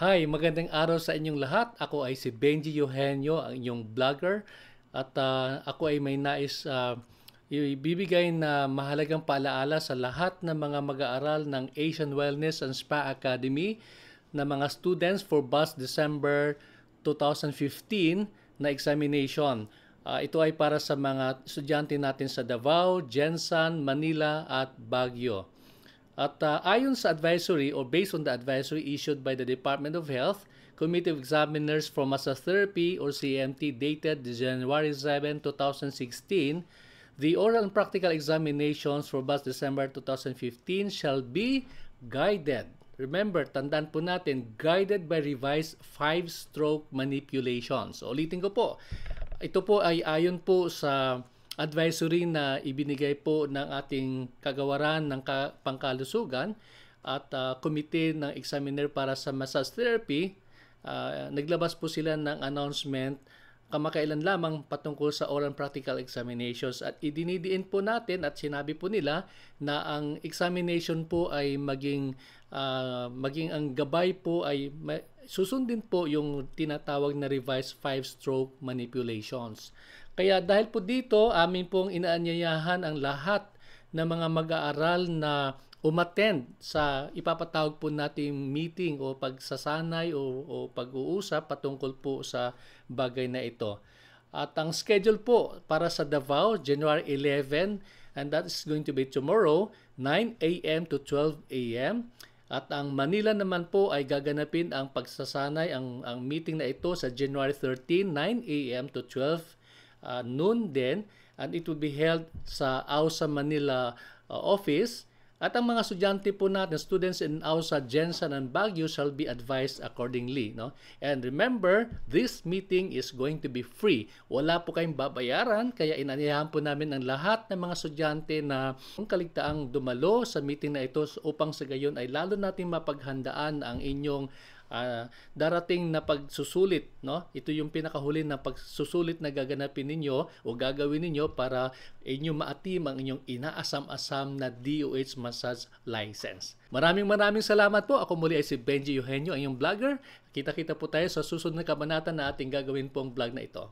Hi, magandang araw sa inyong lahat. Ako ay si Benji Eugenio, ang inyong vlogger. At uh, ako ay may nais uh, ibibigay na mahalagang paalaala sa lahat ng mga mag-aaral ng Asian Wellness and Spa Academy na mga students for BUS December 2015 na examination. Uh, ito ay para sa mga estudyante natin sa Davao, Jensan, Manila at Baguio. At uh, ayon sa advisory or based on the advisory issued by the Department of Health, Committee of Examiners for Massage Therapy or CMT dated January 7, 2016, the oral and practical examinations for BUS December 2015 shall be guided. Remember, tandaan po natin, guided by revised 5-stroke manipulations. So, ulitin ko po, ito po ay ayon po sa advisory na ibinigay po ng ating kagawaran ng pangkalusugan at uh, komite ng examiner para sa massage therapy, uh, naglabas po sila ng announcement kamakailan lamang patungkol sa oral practical examinations. At idinidiin po natin at sinabi po nila na ang examination po ay maging uh, maging ang gabay po ay susundin po yung tinatawag na revised five stroke manipulations. Kaya dahil po dito, amin pong inaanyayahan ang lahat ng mga mag-aaral na umattend sa ipapatawag po nating meeting o pagsasanay o, o pag-uusap patungkol po sa bagay na ito. At ang schedule po para sa Davao, January 11, and that is going to be tomorrow, 9 a.m. to 12 a.m. At ang Manila naman po ay gaganapin ang pagsasanay, ang, ang meeting na ito sa January 13, 9 a.m. to 12 uh, noon din and it will be held sa AUSA Manila uh, office at ang mga estudyante po natin, students in AUSA, Jensen, and Baguio shall be advised accordingly. No? And remember, this meeting is going to be free. Wala po kayong babayaran, kaya inanyayahan po namin ang lahat ng mga estudyante na kung kaligtaang dumalo sa meeting na ito upang sa gayon ay lalo natin mapaghandaan ang inyong uh, darating na pagsusulit, no? Ito yung pinakahuli na pagsusulit na gaganapin ninyo o gagawin ninyo para inyo maatim ang inyong inaasam-asam na DOH massage license. Maraming maraming salamat po. Ako muli ay si Benji Eugenio, ang inyong vlogger. Kita-kita po tayo sa susunod na kabanata na ating gagawin pong vlog na ito.